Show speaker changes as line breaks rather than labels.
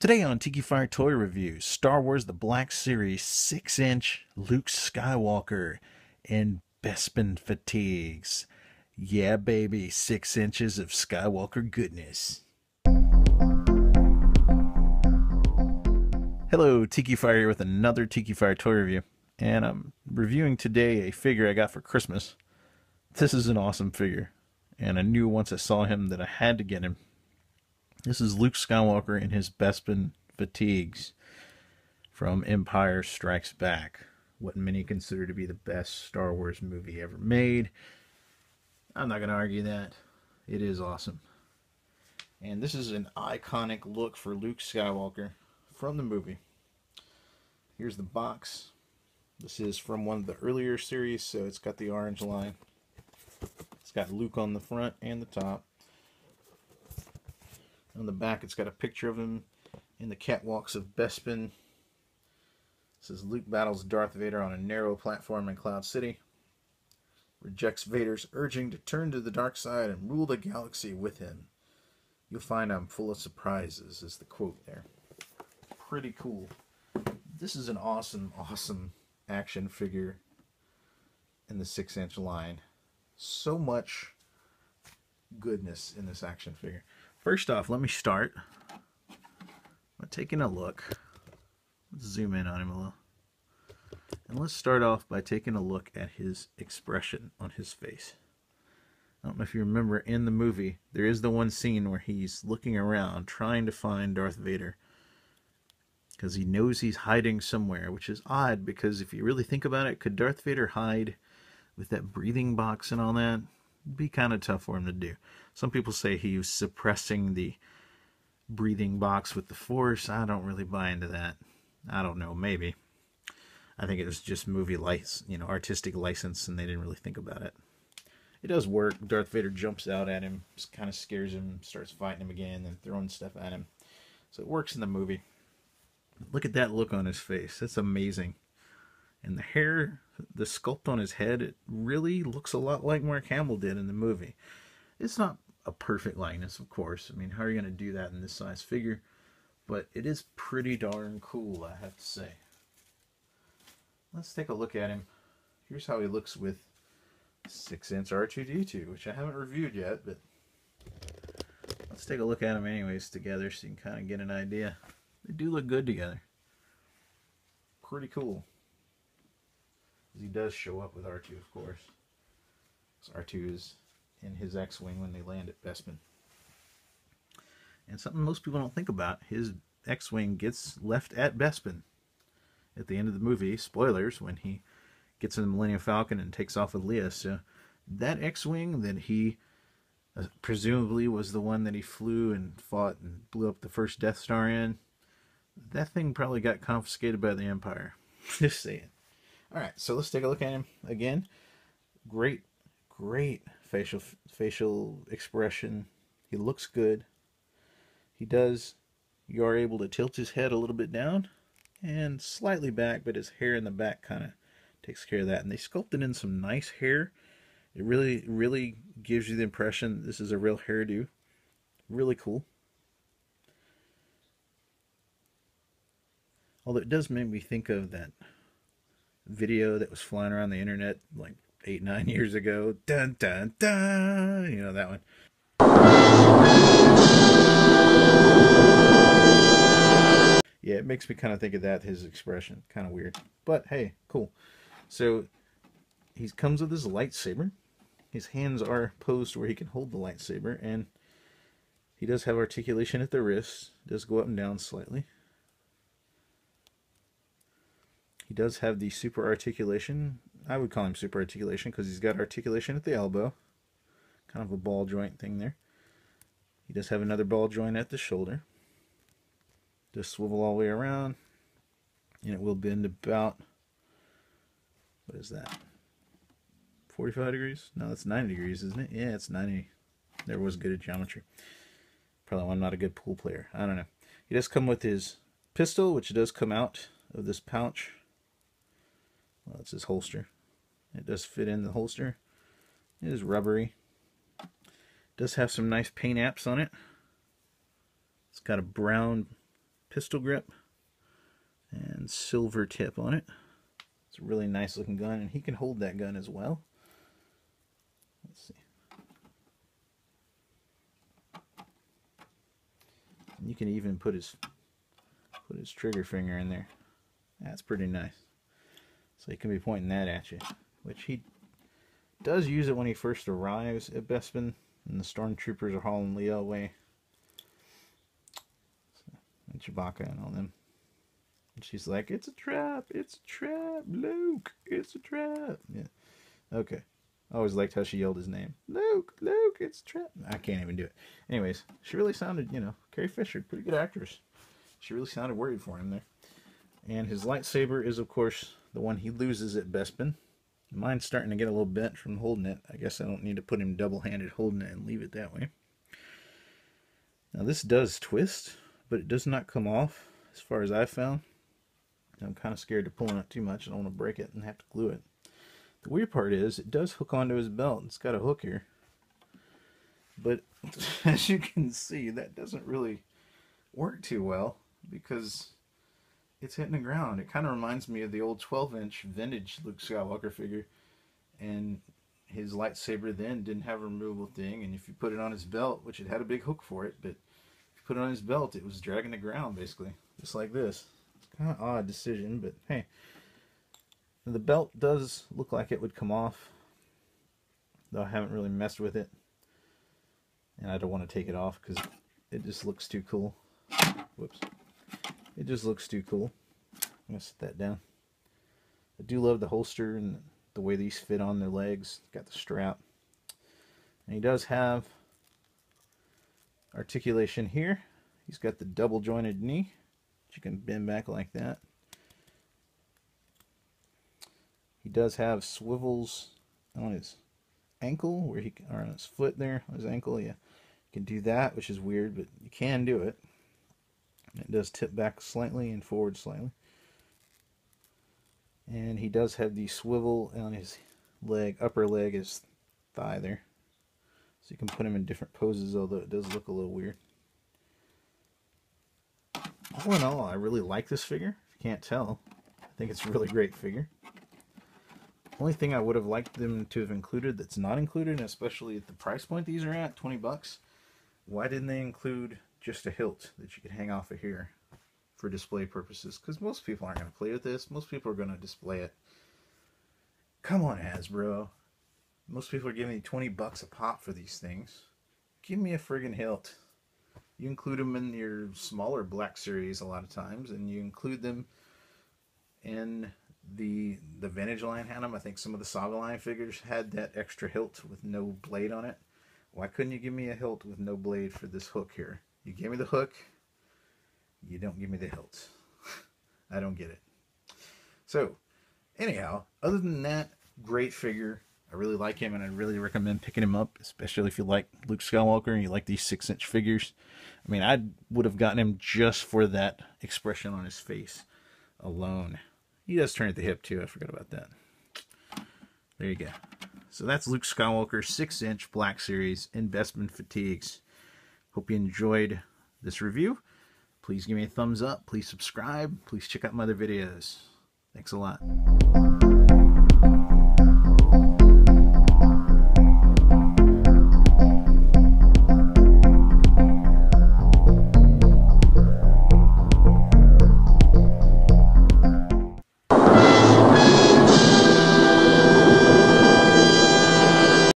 Today on Tikifire Toy Reviews, Star Wars The Black Series 6 inch Luke Skywalker in Bespin fatigues. Yeah, baby, 6 inches of Skywalker goodness. Hello, Tikifire here with another Tikifire Toy Review. And I'm reviewing today a figure I got for Christmas. This is an awesome figure. And I knew once I saw him that I had to get him this is Luke Skywalker in his Bespin fatigues from Empire Strikes Back, what many consider to be the best Star Wars movie ever made. I'm not going to argue that. It is awesome. And this is an iconic look for Luke Skywalker from the movie. Here's the box. This is from one of the earlier series, so it's got the orange line. It's got Luke on the front and the top. On the back, it's got a picture of him in the catwalks of Bespin. It says Luke battles Darth Vader on a narrow platform in Cloud City. Rejects Vader's urging to turn to the dark side and rule the galaxy with him. You'll find I'm full of surprises, is the quote there. Pretty cool. This is an awesome, awesome action figure in the six inch line. So much goodness in this action figure. First off, let me start by taking a look. Let's zoom in on him a little. And let's start off by taking a look at his expression on his face. I don't know if you remember in the movie, there is the one scene where he's looking around trying to find Darth Vader because he knows he's hiding somewhere, which is odd because if you really think about it, could Darth Vader hide with that breathing box and all that? Be kind of tough for him to do. Some people say he was suppressing the breathing box with the force. I don't really buy into that. I don't know, maybe. I think it was just movie license, you know, artistic license, and they didn't really think about it. It does work. Darth Vader jumps out at him, kind of scares him, starts fighting him again, and throwing stuff at him. So it works in the movie. Look at that look on his face. That's amazing. And the hair, the sculpt on his head, it really looks a lot like Mark Hamill did in the movie. It's not a perfect likeness, of course. I mean, how are you going to do that in this size figure? But it is pretty darn cool, I have to say. Let's take a look at him. Here's how he looks with 6-inch R2-D2, which I haven't reviewed yet, but let's take a look at them anyways together so you can kind of get an idea. They do look good together. Pretty cool. He does show up with R2, of course. R2 is in his X-Wing when they land at Bespin. And something most people don't think about, his X-Wing gets left at Bespin at the end of the movie. Spoilers, when he gets in the Millennium Falcon and takes off with Leia. So that X-Wing that he uh, presumably was the one that he flew and fought and blew up the first Death Star in, that thing probably got confiscated by the Empire. Just saying. Alright, so let's take a look at him again. Great, great facial facial expression. He looks good. He does. You are able to tilt his head a little bit down and slightly back, but his hair in the back kind of takes care of that. And they sculpted in some nice hair. It really, really gives you the impression this is a real hairdo. Really cool. Although it does make me think of that video that was flying around the internet like eight, nine years ago. Dun, dun, dun. You know that one. Yeah, it makes me kind of think of that, his expression. Kind of weird. But hey, cool. So he comes with his lightsaber. His hands are posed where he can hold the lightsaber, and he does have articulation at the wrists. Does go up and down slightly. He does have the super articulation I would call him super articulation because he's got articulation at the elbow. Kind of a ball joint thing there. He does have another ball joint at the shoulder. Just swivel all the way around. And it will bend about, what is that? 45 degrees? No, that's 90 degrees, isn't it? Yeah, it's 90. There was good at geometry. Probably I'm not a good pool player. I don't know. He does come with his pistol, which does come out of this pouch. That's his holster. It does fit in the holster. It is rubbery. Does have some nice paint apps on it. It's got a brown pistol grip and silver tip on it. It's a really nice looking gun, and he can hold that gun as well. Let's see. And you can even put his put his trigger finger in there. That's pretty nice. So he can be pointing that at you, which he does use it when he first arrives at Bespin, and the stormtroopers are hauling Leia away. So, and Chewbacca and all them. And she's like, "It's a trap! It's a trap, Luke! It's a trap!" Yeah. Okay. I always liked how she yelled his name. Luke, Luke, it's a trap. I can't even do it. Anyways, she really sounded, you know, Carrie Fisher, pretty good actress. She really sounded worried for him there. And his lightsaber is, of course, the one he loses at Bespin. Mine's starting to get a little bent from holding it. I guess I don't need to put him double-handed holding it and leave it that way. Now this does twist, but it does not come off, as far as I've found. I'm kind of scared to pulling it too much. I don't want to break it and have to glue it. The weird part is, it does hook onto his belt. It's got a hook here. But, as you can see, that doesn't really work too well, because it's hitting the ground. It kind of reminds me of the old 12-inch vintage Luke Skywalker figure. And his lightsaber then didn't have a removable thing. And if you put it on his belt, which it had a big hook for it, but if you put it on his belt, it was dragging the ground, basically. Just like this. Kind of odd decision, but hey. The belt does look like it would come off. Though I haven't really messed with it. And I don't want to take it off because it just looks too cool. Whoops. It just looks too cool. I'm going to set that down. I do love the holster and the way these fit on their legs. Got the strap. And he does have articulation here. He's got the double jointed knee. You can bend back like that. He does have swivels on his ankle, where he or on his foot there, on his ankle. Yeah, you can do that, which is weird, but you can do it. It does tip back slightly and forward slightly. And he does have the swivel on his leg, upper leg, his thigh there. So you can put him in different poses, although it does look a little weird. All in all, I really like this figure. If you can't tell, I think it's a really great figure. Only thing I would have liked them to have included that's not included, especially at the price point these are at, 20 bucks, why didn't they include just a hilt that you could hang off of here for display purposes because most people aren't going to play with this. Most people are going to display it. Come on, Hasbro. Most people are giving you 20 bucks a pop for these things. Give me a friggin' hilt. You include them in your smaller Black Series a lot of times, and you include them in the the vintage line had them. I think some of the Saga line figures had that extra hilt with no blade on it. Why couldn't you give me a hilt with no blade for this hook here? You give me the hook, you don't give me the hilt. I don't get it. So, anyhow, other than that, great figure. I really like him, and I really recommend picking him up, especially if you like Luke Skywalker and you like these six-inch figures. I mean, I would have gotten him just for that expression on his face alone. He does turn at the hip, too. I forgot about that. There you go. So that's Luke Skywalker 6-inch Black Series in Bespin Fatigues. Hope you enjoyed this review. Please give me a thumbs up. Please subscribe. Please check out my other videos. Thanks a lot.